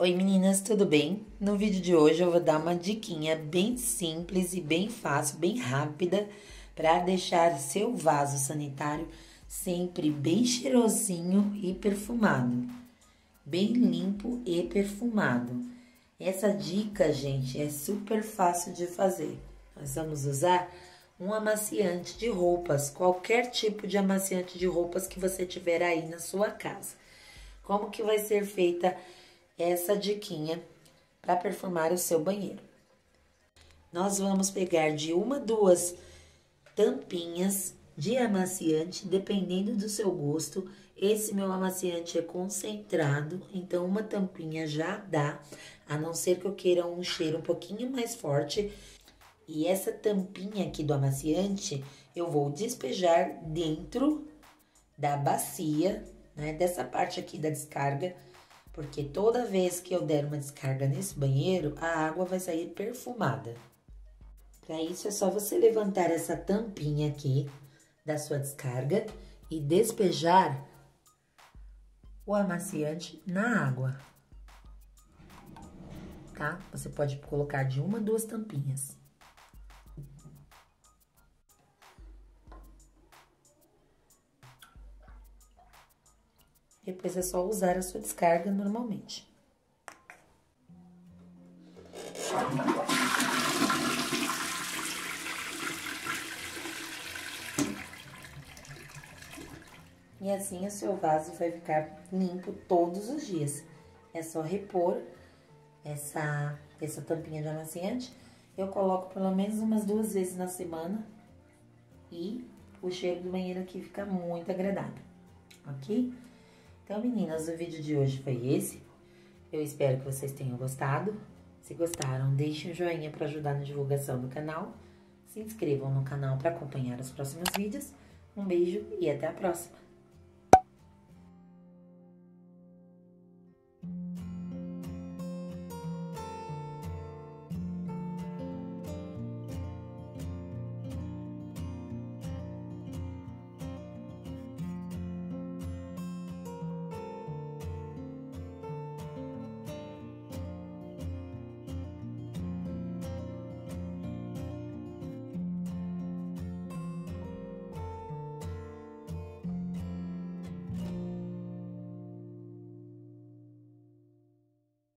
Oi meninas, tudo bem? No vídeo de hoje eu vou dar uma diquinha bem simples e bem fácil, bem rápida, para deixar seu vaso sanitário sempre bem cheirosinho e perfumado. Bem limpo e perfumado. Essa dica, gente, é super fácil de fazer. Nós vamos usar um amaciante de roupas, qualquer tipo de amaciante de roupas que você tiver aí na sua casa. Como que vai ser feita essa diquinha para perfumar o seu banheiro. Nós vamos pegar de uma duas tampinhas de amaciante, dependendo do seu gosto. Esse meu amaciante é concentrado, então uma tampinha já dá, a não ser que eu queira um cheiro um pouquinho mais forte. E essa tampinha aqui do amaciante, eu vou despejar dentro da bacia, né, dessa parte aqui da descarga, porque toda vez que eu der uma descarga nesse banheiro, a água vai sair perfumada. Para isso, é só você levantar essa tampinha aqui da sua descarga e despejar o amaciante na água. Tá? Você pode colocar de uma a duas tampinhas. Depois é só usar a sua descarga normalmente. E assim o seu vaso vai ficar limpo todos os dias. É só repor essa, essa tampinha de amaciante. Eu coloco pelo menos umas duas vezes na semana. E o cheiro do banheiro aqui fica muito agradável, ok? Então, meninas, o vídeo de hoje foi esse. Eu espero que vocês tenham gostado. Se gostaram, deixem um joinha para ajudar na divulgação do canal. Se inscrevam no canal para acompanhar os próximos vídeos. Um beijo e até a próxima!